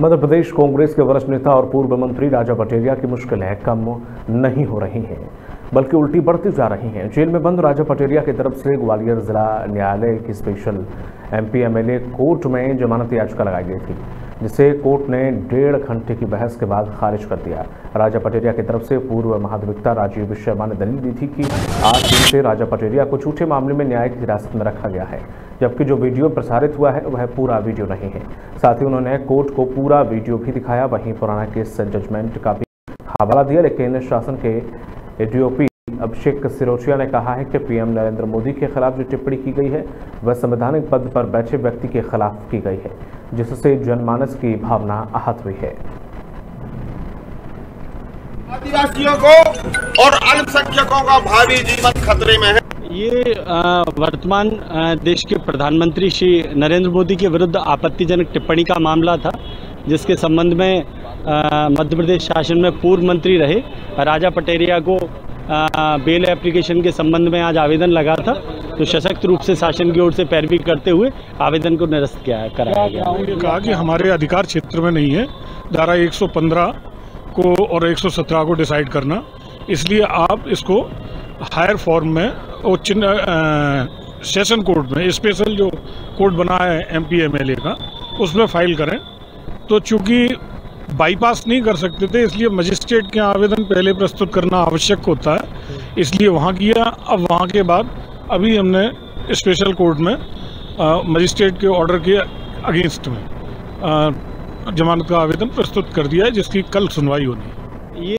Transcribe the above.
मध्य प्रदेश कांग्रेस के वरिष्ठ नेता और पूर्व मंत्री राजा पटेरिया की मुश्किलें कम नहीं हो रही हैं, बल्कि उल्टी बढ़ती जा रही हैं। जेल में बंद राजा पटेरिया की तरफ़ से ग्वालियर जिला न्यायालय की स्पेशल एमपी एमएलए कोर्ट में जमानत याचिका लगाई गई थी, जिसे कोर्ट ने डेढ़ घंटे की बहस के बाद खारिज कर दिया। राजा पटेरिया की तरफ़ से पूर्व महाधिवक्ता राजीव शर्मा ने दलील दी थी कि आज दिन से राजा पटेरिया को झूठे मामले में न्यायिक हिरासत में रखा गया है, जबकि जो वीडियो प्रसारित हुआ है, वह पूरा वीडियो नहीं है। साथ ही उन्होंने कोर्ट को पूरा वीडियो भी दिखाया, वहीं पुराना केस जजमेंट का भी हवाला दिया, लेकिन शासन के एडीओपी अभिषेक सिरोचिया ने कहा है कि पीएम नरेंद्र मोदी के खिलाफ जो टिप्पणी की गई है वह संवैधानिक पद पर बैठे व्यक्ति के खिलाफ की गई है जिससे जनमानस की भावना आहत हुई है। आदिवासियों को और अल्पसंख्यकों का भावी जीवन खतरे में है। ये वर्तमान देश के प्रधानमंत्री श्री नरेंद्र मोदी के विरुद्ध आपत्तिजनक टिप्पणी का मामला था जिसके संबंध में मध्य प्रदेश शासन में पूर्व मंत्री रहे। राजा पटेरिया को बेल एप्लीकेशन के संबंध में आज आवेदन लगा था तो सशक्त रूप से शासन की ओर से पैरवी करते हुए आवेदन को निरस्त किया, कराया गया। कहा कि हमारे अधिकार क्षेत्र में नहीं है, धारा 115 को और 117 को डिसाइड करना। इसलिए आप इसको हायर फॉर्म में और चिन्ह सेशन कोर्ट में, स्पेशल जो कोर्ट बना है M P M L A का, उसमें फ़ाइल करें। तो चूँकि बाईपास नहीं कर सकते थे, इसलिए मजिस्ट्रेट के आवेदन पहले प्रस्तुत करना आवश्यक होता है। इसलिए वहाँ किया, अब वहाँ के बाद अभी हमने स्पेशल कोर्ट में मजिस्ट्रेट के ऑर्डर के अगेंस्ट में जमानत का आवेदन प्रस्तुत कर दिया है, जिसकी कल सुनवाई होनी है